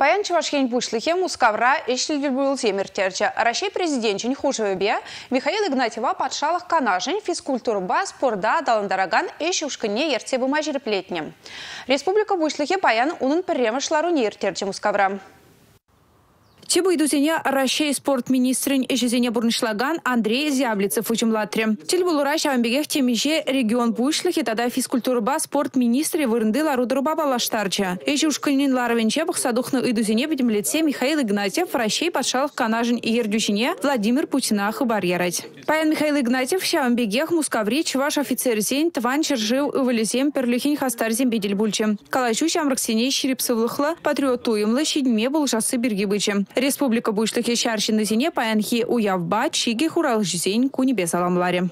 Паян Чувашхен Бушлихе Мускавра Эшлильвер был темертерча. Россия президентчин Хушевебе Михаил Игнатьева подшалах канажень физкультурба спорда даландараган эшушкане ерте бумажерплетнем. Республика Бушлихе Паян унын перемышлару не ертерче Мускавра. Чебы идузене Россия спорт министрин ежезене бурнышлаган Андрей Зяблицев учимлатре. Тіл бұлыра шаванбегех темеже регион бушлыхи тада физкультурба спорт министрі вырынды ларудыруба балаштарча. Эжі ушкылнин ларовенче бұқсадухны идузене бедемлетсе Михаил Игнатьев Россия патшалық канажын ердюшине Владимир Путина хыбар ярать. Паян Михаил Игнатьев шаванбегех мускаври чуваш офицер зень тван чержил ывалезем перлюхин хастарзем бедел бульче. Калачу шамраксене ширипсывлыхла патриот туемлы щедьме был жасы берги быче. Республика буйшлыхе шаршины зене паянхи уявба чиги хурал жзень кунибе саламларе.